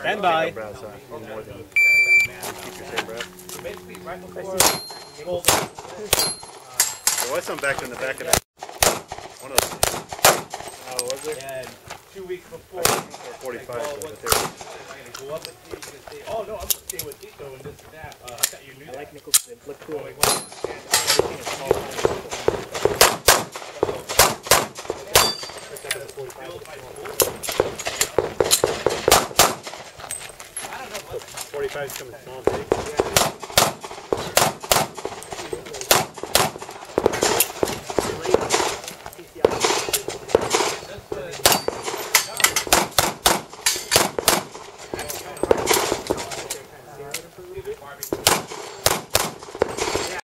Stand by. There was some back in the back of that. One of those. Oh, was it two weeks before. 45. Oh, no, I'm going to stay with Tito and this and that. Uh, I thought you knew that. I like Nicholson. Look cool. Oh, 45's coming small big. Either farming.